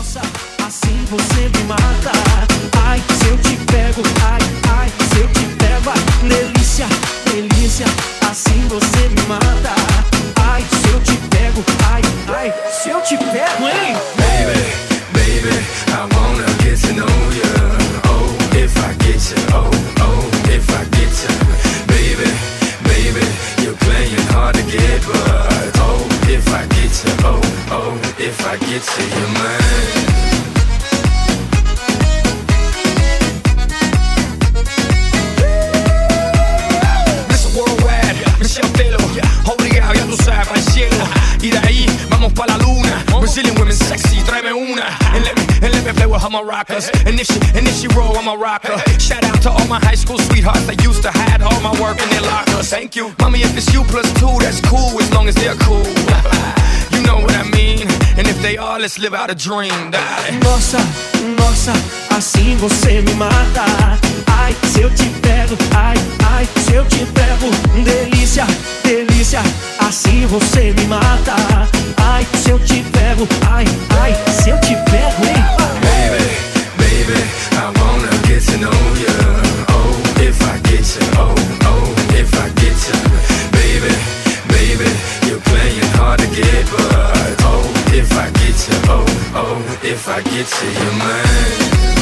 Nossa, assim você me mata. Ai, se eu te pego, ai, ai, se eu te pego, ai, delícia, delícia, assim você me mata. Ai, se eu te pego, ai, ai, se eu te pego, hein? Baby, baby, I wanna get to know you. Oh, if I get you, oh, oh, if I get you. Baby, baby, you're playing hard to get, but oh, if I get you, oh, oh, if I get you, you're mine. Obligado, ya tú sabes, para el cielo. Y de ahí vamos para la luna. Brazilian women sexy, tráeme una. And let me, and let me play with her maracas. Eh. And if she, and if she roll, I'm a rocker. Eh. Shout out to all my high school sweethearts that used to hide all my work in their lockers. Thank you, mommy. If it's you plus two, that's cool as long as they're cool. you know what I mean. And if they are, let's live out a dream. Die. Nossa, nossa, assim você me mata. Ai, se eu te pego, ai, ai, você me mata. Ai, se eu te pego, ai, ai, se eu te pego, hein? Baby, baby, I wanna get to know you. Oh, if I get you, oh, oh, if I get you. Baby, baby, you're playing hard to get, but oh, if I get you, oh, oh, if I get you, you're mine.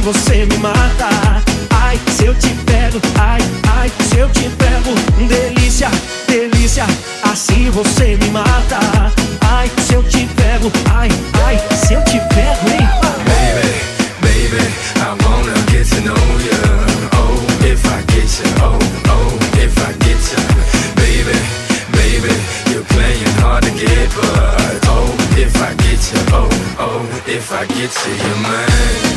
você me mata. Ai, se eu te pego, ai, ai, se eu te pego. Delícia, delícia, assim você me mata. Ai, se eu te pego, ai, ai, se eu te pego, hein? Baby, baby, I wanna get to know you Oh, if I get you, oh, oh, if I get you Baby, baby, you're playing hard to get But oh, if I get you, oh, oh, if I get you, you're mine.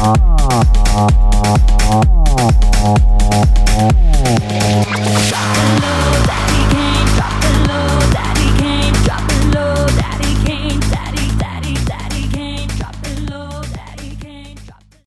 Thank